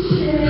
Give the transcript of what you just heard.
Christian.